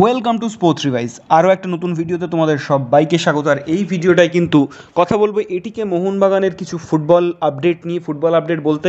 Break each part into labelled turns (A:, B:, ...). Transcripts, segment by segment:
A: Welcome to sports revise আরও একটা নতুন ভিডিওতে তোমাদের সব বাইকে স্বাগত। আর এই ভিডিওটায় কিন্তু কথা বলব এটিকে মোহনবাগানের কিছু ফুটবল আপডেট নিয়ে। ফুটবল আপডেট বলতে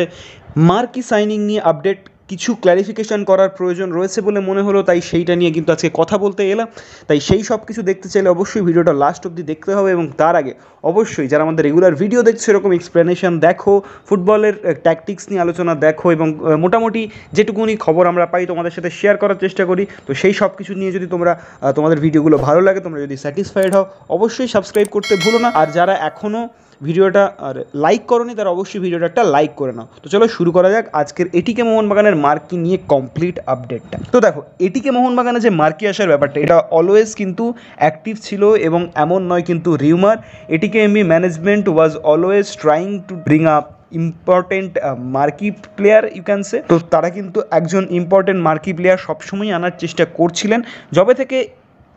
A: মার্কি সাইনিং নিয়ে আপডেট কিছু ক্ল্যারিফিকেশন করার প্রয়োজন রয়েছে বলে মনে হলো, তাই সেইটা নিয়ে কিন্তু আজকে কথা বলতে এলাম। তাই সেই সব কিছু দেখতে চাইলে অবশ্যই ভিডিওটা লাস্ট অবধি দেখতে হবে এবং তার আগে অবশ্যই যারা আমাদের রেগুলার ভিডিও দেখছে, এরকম এক্সপ্লেনেশন দেখো, ফুটবলের ট্যাকটিক্স নিয়ে আলোচনা দেখো এবং মোটামুটি যেটুকুনি খবর আমরা পাই তোমাদের সাথে শেয়ার করার চেষ্টা করি। তো সেই সব কিছু নিয়ে যদি তোমরা তোমাদের ভিডিওগুলো ভালো লাগে, তোমরা যদি স্যাটিসফাইড হও, অবশ্যই সাবস্ক্রাইব করতে ভুলো না। আর যারা এখনও ভিডিওটা আর লাইক করনি তারা অবশ্যই ভিডিওটা একটা লাইক করে নাও। তো চলো শুরু করা যাক আজকের এটিকে মোহনবাগানের মার্কি নিয়ে কমপ্লিট আপডেটটা তো দেখো এটিকে মোহনবাগানে যে মার্কি আসার ব্যাপারটা, এটা অলওয়েজ কিন্তু অ্যাক্টিভ ছিল এবং এমন নয় কিন্তু rumour ATK MB management was always trying to bring up important marquee player you can say তো তারা কিন্তু একজন ইম্পর্টেন্ট মার্কি প্লেয়ার সবসময় আনার চেষ্টা করছিলেন। যবে থেকে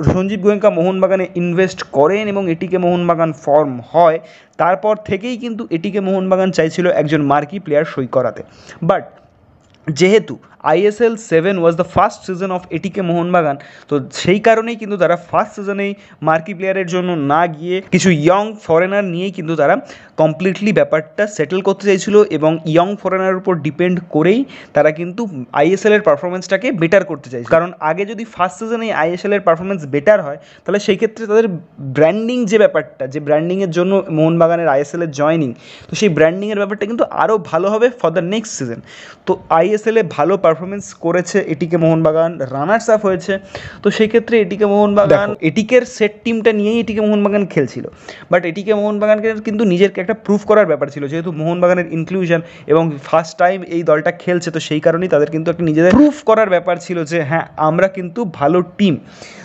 A: সঞ্জীব গোয়েঙ্কা মোহনবাগানে ইনভেস্ট করেন এবং এটিকে মোহনবাগান ফর্ম হয়, তারপর থেকেই কিন্তু এটিকে মোহনবাগান চাইছিল একজন মার্কি প্লেয়ার সই করাতে। বাট যেহেতু ISL seven was the first season of ATK Mohun Bagan তো সেই কারণেই কিন্তু তারা ফার্স্ট সিজনেই মার্কি প্লেয়ারের জন্য না গিয়ে কিছু ইয়ং ফরেনার নিয়েই কিন্তু তারা কমপ্লিটলি ব্যাপারটা সেটেল করতে চাইছিল এবং ইয়ং ফরেনারের উপর ডিপেন্ড করেই তারা কিন্তু আইএসএল এর পারফরমেন্সটাকে বেটার করতে চাইছে কারণ আগে যদি ফার্স্ট সিজনেই আইএসএল এর পারফরমেন্স বেটার হয়, তাহলে সেই ক্ষেত্রে তাদের ব্র্যান্ডিং যে ব্যাপারটা, যে ব্র্যান্ডিংয়ের জন্য মোহনবাগানের আইএসএল এর জয়নিং তো সেই ব্র্যান্ডিংয়ের ব্যাপারটা কিন্তু আরও ভালো হবে ফর দ্য নেক্সট সিজন তো আইএসএল ভালো পারফরমেন্স করেছে এটিকে মোহনবাগান রানার্স আপ হয়েছে। তো সেই ক্ষেত্রে এটিকে মোহনবাগান এটিকের সেট টিমটা নিয়েই এটিকে মোহনবাগান খেলছিল। বাট এটিকে মোহনবাগানকে কিন্তু নিজেরকে একটা প্রুফ করার ব্যাপার ছিল যেহেতু মোহনবাগানের ইনক্লুশন এবং ফার্স্ট টাইম এই দলটা খেলছে তো সেই কারণেই তাদের কিন্তু একটা নিজেদের প্রুফ করার ব্যাপার ছিল যে হ্যাঁ আমরা কিন্তু ভালো টিম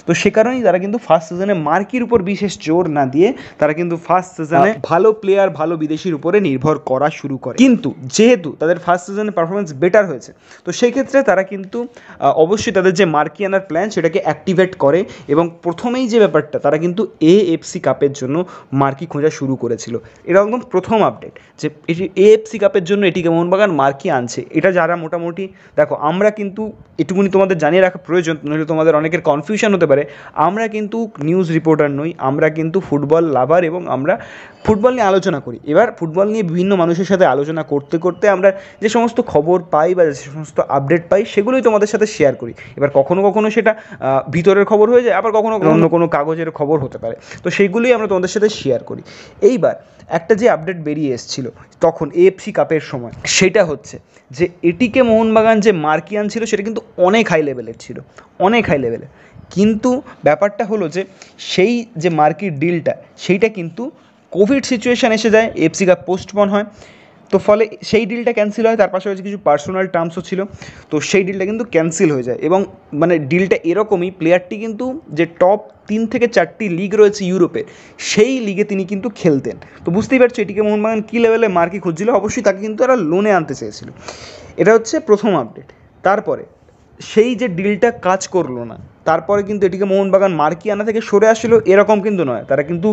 A: তো সে কারণেই তারা কিন্তু ফার্স্ট সিজনে মার্কির উপর বিশেষ জোর না দিয়ে তারা কিন্তু ফার্স্ট সিজনে ভালো প্লেয়ার ভালো বিদেশির উপরে নির্ভর করা শুরু করে। কিন্তু যেহেতু তাদের ফার্স্ট সিজনে পারফরমেন্স বেটার হয়েছে তো সেই ক্ষেত্রে তারা কিন্তু অবশ্যই তাদের যে মার্কি আনার প্ল্যান সেটাকে অ্যাক্টিভেট করে এবং প্রথমেই যে ব্যাপারটা, তারা কিন্তু এএফসি কাপের জন্য মার্কি খোঁজা শুরু করেছিল। এটা একদম প্রথম আপডেট যে এটি এএফসি কাপের জন্য এটিকে মোহনবাগান মার্কি আনছে। এটা যারা মোটামুটি, দেখো, আমরা কিন্তু এটুকুনি তোমাদের জানিয়ে রাখা প্রয়োজন, নইলে তোমাদের অনেকের কনফিউশন হতে পারে। আমরা কিন্তু নিউজ রিপোর্টার নই, আমরা কিন্তু ফুটবল লাভার এবং আমরা ফুটবল নিয়ে আলোচনা করি। এবার ফুটবল নিয়ে বিভিন্ন মানুষের সাথে আলোচনা করতে করতে আমরা যে সমস্ত খবর পাই বা যে সমস্ত আপডেট পাই সেগুলোই তোমাদের সাথে শেয়ার করি। এবার কখনো কখনো সেটা ভিতরের খবর হয়ে যায় আবার কখনো কখনো অন্য কোনো কাগজের খবর হতে পারে। তো সেইগুলোই আমরা তোমাদের সাথে শেয়ার করি। এইবার একটা যে আপডেট বেরিয়ে এসেছিল তখন এএফসি কাপের সময় সেটা হচ্ছে যে এটিকে মোহনবাগান যে মার্কিয়ান ছিল সেটা কিন্তু অনেক হাই লেভেলের ছিল। অনেক হাই লেভেলের কিন্তু ব্যাপারটা হলো যে সেই যে মার্কির ডিলটা সেইটা কিন্তু কোভিড সিচুয়েশান এসে যায় এফসি কাপ পোস্টপন হয়। তো ফলে সেই ডিলটা ক্যান্সেল হয়, তার পাশাপাশি কিছু পার্সোনাল টার্মসও ছিল। তো সেই ডিলটা কিন্তু ক্যান্সেল হয়ে যায় এবং মানে ডিলটা এরকমই প্লেয়ারটি কিন্তু যে টপ তিন থেকে চারটি লিগ রয়েছে ইউরোপের সেই লিগে তিনি কিন্তু খেলতেন। তো বুঝতেই পারছ এটিকে মোহনবাগান কী লেভেলে মার্কি খুঁজছিল? অবশ্যই তাকে কিন্তু এরা লোনে আনতে চেয়েছিল। এটা হচ্ছে প্রথম আপডেট তারপরে সেই যে ডিলটা কাজ করল না, তারপরে কিন্তু এটিকে মোহনবাগান মার্কি আনা থেকে সরে আসলো, এরকম কিন্তু নয়। তারা কিন্তু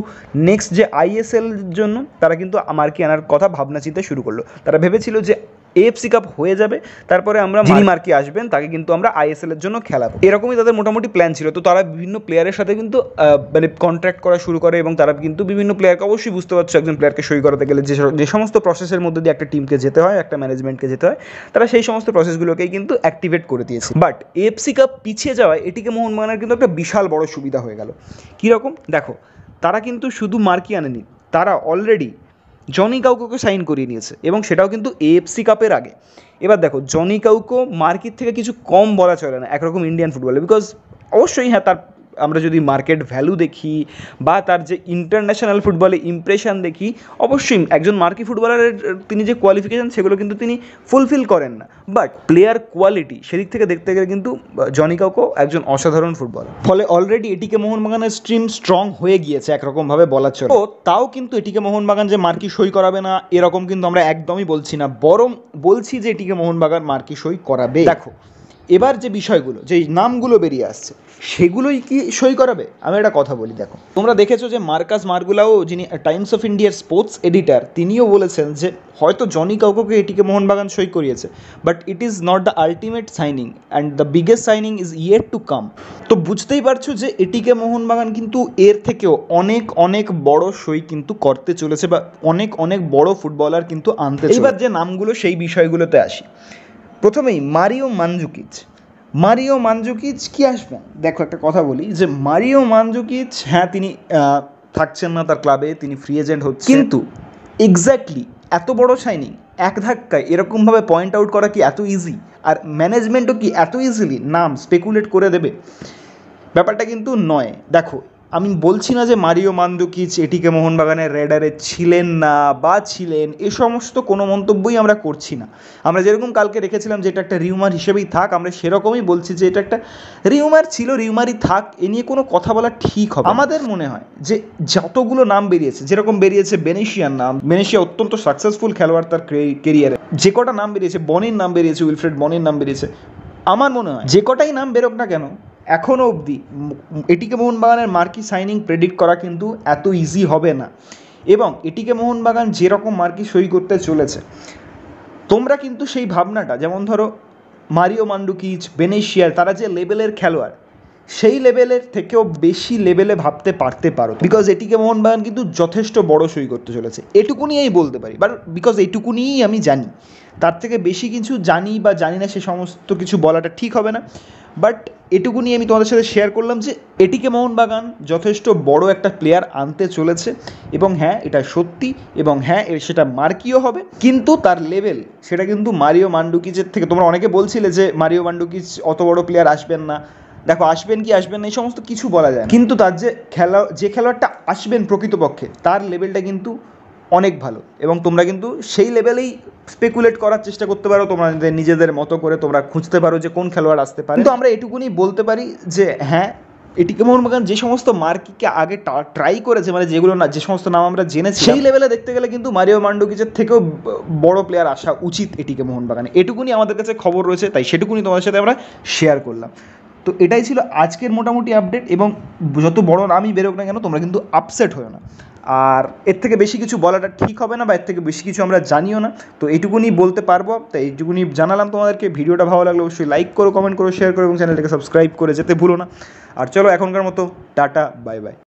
A: নেক্সট যে আইএসএল জন্য, তারা কিন্তু মার্কি আনার কথা ভাবনা চিন্তা শুরু করল। তারা ভেবেছিল যে এএফসি কাপ হয়ে যাবে তারপরে আমরা যিনি মার্কি আসবেন তাকে কিন্তু আমরা আইএসএল এর জন্য খেলাবো। এরকমই তাদের মোটামুটি প্ল্যান ছিল। তো তারা বিভিন্ন প্লেয়ারের সাথে কিন্তু মানে কন্ট্রাক্ট করা শুরু করে এবং তারা কিন্তু বিভিন্ন প্লেয়ারকে অবশ্যই বুঝতে পারছ একজন প্লেয়ারকে সই করাতে গেলে যে যে সমস্ত প্রসেসের মধ্যে দিয়ে একটা টিমকে যেতে হয় একটা ম্যানেজমেন্টকে যেতে হয় তারা সেই সমস্ত প্রসেসগুলোকেই কিন্তু অ্যাক্টিভেট করে দিয়েছে। বাট এফসি কাপ পিছিয়ে যাওয়ায় এটিকে মোহনবাগানের কিন্তু একটা বিশাল বড় সুবিধা হয়ে গেল। কীরকম? দেখো তারা কিন্তু শুধু মার্কি আনেনি তারা অলরেডি জনি কাউকোকে সাইন করিয়ে নিয়েছে এবং সেটাও কিন্তু এএফসি কাপের আগে। এবার দেখো জনি কাউকো মার্কেট থেকে কিছু কম বলা চলে না, একরকম ইন্ডিয়ান ফুটবলে বিকজ অবশ্যই হ্যাঁ তার আমরা যদি মার্কেট ভ্যালু দেখি বা তার যে ইন্টারন্যাশনাল ফুটবলে ইমপ্রেশন দেখি, অবশ্যই একজন মার্কি ফুটবলারের তিনি যে কোয়ালিফিকেশান সেগুলো কিন্তু তিনি ফুলফিল করেন না। বাট প্লেয়ার কোয়ালিটি সেদিক থেকে দেখতে গেলে কিন্তু জনি কাউকো একজন অসাধারণ ফুটবলার ফলে অলরেডি এটিকে মোহনবাগানের স্ট্রিম স্ট্রং হয়ে গিয়েছে, একরকমভাবে বলা চলে তো তাও কিন্তু এটিকে মোহনবাগান যে মার্কি সই করাবে না, এরকম কিন্তু আমরা একদমই বলছি না। বরং বলছি যে এটিকে মোহনবাগান মার্কি সই করাবে। দেখো এবার যে বিষয়গুলো যে নামগুলো বেরিয়ে আসছে সেগুলোই কি সই করাবে? আমি একটা কথা বলি দেখো। তোমরা দেখেছ যে মার্কাস মার্গুলাও যিনি টাইমস অফ ইন্ডিয়ার স্পোর্টস এডিটার তিনিও বলেছেন যে হয়তো জনি কাউকে এটিকে মোহনবাগান সই করিয়েছে but it is not the ultimate signing and the biggest signing is yet to come তো বুঝতেই পারছ যে এটিকে মোহনবাগান কিন্তু এর থেকেও অনেক অনেক বড় সই কিন্তু করতে চলেছে বা অনেক অনেক বড় ফুটবলার কিন্তু আনতে এবার যে নামগুলো সেই বিষয়গুলোতে আসি। প্রথমেই মারিও মানজুকিচ। মারিও মানজুকিচ কি আসবেন দেখো একটা কথা বলি যে মারিও মানজুকিচ হ্যাঁ তিনি থাকছেন না তার ক্লাবে তিনি ফ্রি এজেন্ট হচ্ছে। কিন্তু এক্স্যাক্টলি এত বড় সাইনিং এক ধাক্কায় এরকমভাবে পয়েন্ট আউট করা কি এত ইজি আর ম্যানেজমেন্টও কি এত ইজিলি নাম স্পেকুলেট করে দেবে? ব্যাপারটা কিন্তু নয়। দেখো আমি বলছি না যে মারিও মান্দুকিচ এটিকে মোহনবাগানের রেডারে ছিলেন না বা ছিলেন, এ সমস্ত কোনো মন্তব্যই আমরা করছি না। আমরা যেরকম কালকে রেখেছিলাম যে এটা একটা রিউমার হিসেবেই থাক, আমরা সেরকমই বলছি যে এটা একটা রিউমার ছিল রিউমারই থাক, এ নিয়ে কোনো কথা বলা ঠিক হবে আমাদের মনে হয় যে যতগুলো নাম বেরিয়েছে, যেরকম বেরিয়েছে বেনেশিয়ার নাম, বেনেশিয়া অত্যন্ত সাকসেসফুল খেলোয়াড় তার কেরিয়ারে যে কটা নাম বেরিয়েছে, বনির নাম বেরিয়েছে, উইলফ্রেড বনির নাম বেরিয়েছে, আমার মনে হয় যে কটাই নাম বেরোক না কেন এখনও অবধি এটিকে মোহনবাগানের মার্কি সাইনিং প্রেডিক্ট করা কিন্তু এত ইজি হবে না। এবং এটিকে মোহনবাগান যেরকম মার্কি সই করতে চলেছে, তোমরা কিন্তু সেই ভাবনাটা, যেমন ধরো মারিও মান্ডুকিচ বেনেশিয়ার, তারা যে লেভেলের খেলোয়াড়, সেই লেভেলের থেকেও বেশি লেভেলে ভাবতে পারতে পারো। বিকজ এটিকে মোহনবাগান কিন্তু যথেষ্ট বড় সই করতে চলেছে। এটুকুনি আমি বলতে পারি বাট বিকজ এইটুকুনিই আমি জানি। তার থেকে বেশি কিছু জানি বা জানি না সে সমস্ত কিছু বলাটা ঠিক হবে না। বাট এটুকুনি আমি তোমাদের সাথে শেয়ার করলাম যে এটিকে মোহনবাগান যথেষ্ট বড় একটা প্লেয়ার আনতে চলেছে এবং হ্যাঁ এটা সত্যি এবং হ্যাঁ এর সেটা মার্কিও হবে। কিন্তু তার লেভেল সেটা কিন্তু মারিও মান্ডুকিচের থেকে তোমরা অনেকে বলছিলে যে মারিও মান্ডুকিচ অত বড় প্লেয়ার আসবেন না। দেখো, আসবেন কি আসবেন না, এই সমস্ত কিছু বলা যায় কিন্তু তার যে খেলা যে খেলোয়াড়টা আসবেন প্রকৃতপক্ষে, তার লেভেলটা কিন্তু অনেক ভালো। এবং তোমরা কিন্তু সেই লেভেলেই স্পেকুলেট করার চেষ্টা করতে পারো তোমাদের নিজেদের মতো করে তোমরা খুঁজতে পারো যে কোন খেলোয়াড় আসতে পারে। তো আমরা এটুকুনি বলতে পারি যে হ্যাঁ এটিকে মোহনবাগান যে সমস্ত মার্কিকে আগে ট্রাই করেছে মানে যেগুলো না যে সমস্ত নাম আমরা জেনেছি সেই লেভেলে দেখতে গেলে কিন্তু মারিও মান্ডুকিচের থেকেও বড় প্লেয়ার আসা উচিত এটিকে মোহনবাগানে এটুকুনি আমাদের কাছে খবর রয়েছে তাই সেটুকুনি তোমাদের সাথে আমরা শেয়ার করলাম। তো এটাই ছিল আজকের মোটামুটি আপডেট এবং যত বড় নামই বেরোক না কেন তোমরা কিন্তু আপসেট হও না। আর এর থেকে বেশি কিছু বলাটা ঠিক হবে না বা এর থেকে বেশি কিছু আমরা জানিও না। তো এইটুকুনি বলতে পারব। তাই এইটুকুনি জানালাম তোমাদেরকে। ভিডিওটা ভালো লাগলে অবশ্যই লাইক করো কমেন্ট করো শেয়ার করো এবং চ্যানেলটাকে সাবস্ক্রাইব করে যেতে ভুলো না। আর চলো এখনকার মতো, টাটা বাই বাই